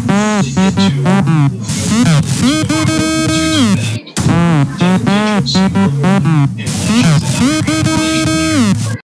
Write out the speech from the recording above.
to get you. to,